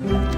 Mm-hmm.